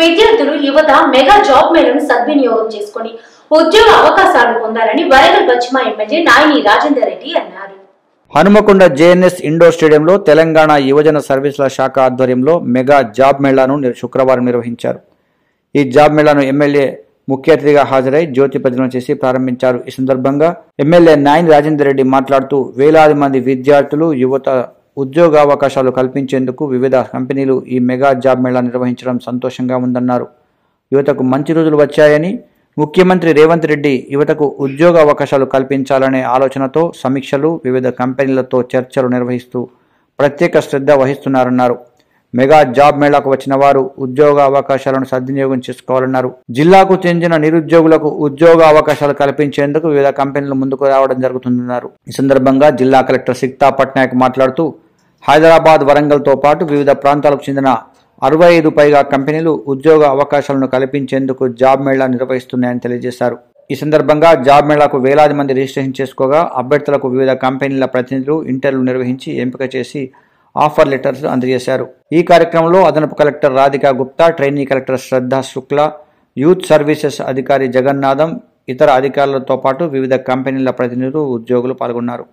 విద్యార్థులు యువత mega job మేళను సద్వినియోగం చేసుకుని ఉద్యోగ అవకాశాలు పొందాలని వరంగల్ పశ్చిమ ఎమ్మెల్యే నాయని రాజేందర్ రెడ్డి అన్నారు. హనుమకొండ జేఎన్ఎస్ ఇండోర్ స్టేడియంలో తెలంగాణ యువజన సర్వీసుల శాఖ ఆధ్వర్యంలో మెగా జాబ్ మేళాను శుక్రవారం నిర్వహించారు. ఈ జాబ్ మేళాను ఎమ్మెల్యే ముఖ్య అతిథిగా హాజరై జ్యోతి ప్రజ్వలన చేసి ప్రారంభించారు. ఈ సందర్భంగా ఎమ్మెల్యే నాయని రాజేందర్ రెడ్డి మాట్లాడుతూ వేలాది మంది విద్యార్థులు యువత ఉద్యోగావకాశాలు కల్పించేందుకు వివిధ కంపెనీలు ఈ మెగా జాబ్ మేళా నిర్వహించడం సంతోషంగా ఉందన్నారు. యువతకు మంచి రోజులు వచ్చాయని ముఖ్యమంత్రి రేవంత్ రెడ్డి యువతకు ఉద్యోగ అవకాశాలు కల్పించాలనే ఆలోచనతో సమీక్షలు వివిధ కంపెనీలతో చర్చలు నిర్వహిస్తూ ప్రత్యేక శ్రద్ధ వహిస్తున్నారన్నారు. మెగా జాబ్ మేళాకు వచ్చిన వారు ఉద్యోగ అవకాశాలను సద్వినియోగం చేసుకోవాలన్నారు. జిల్లాకు చెందిన నిరుద్యోగులకు ఉద్యోగ అవకాశాలు కల్పించేందుకు వివిధ కంపెనీలు ముందుకు రావడం జరుగుతుందన్నారు. ఈ సందర్భంగా జిల్లా కలెక్టర్ సిక్తా పట్నాయక్ మాట్లాడుతూ హైదరాబాద్ వరంగల్తో పాటు వివిధ ప్రాంతాలకు చెందిన అరవై ఐదు పైగా కంపెనీలు ఉద్యోగ అవకాశాలను కల్పించేందుకు జాబ్ మేళా నిర్వహిస్తున్నాయని తెలియజేశారు. ఈ సందర్భంగా జాబ్ మేళాకు వేలాది మంది రిజిస్ట్రేషన్ చేసుకోగా అభ్యర్థులకు వివిధ కంపెనీల ప్రతినిధులు ఇంటర్వ్యూ నిర్వహించి ఎంపిక చేసి ఆఫర్ లెటర్స్ అందజేశారు. ఈ కార్యక్రమంలో అదనపు collector Radhika Gupta trainee collector Shraddha Shukla youth services అధికారి జగన్నాథం ఇతర అధికారులతో పాటు వివిధ కంపెనీల ప్రతినిధులు ఉద్యోగులు పాల్గొన్నారు.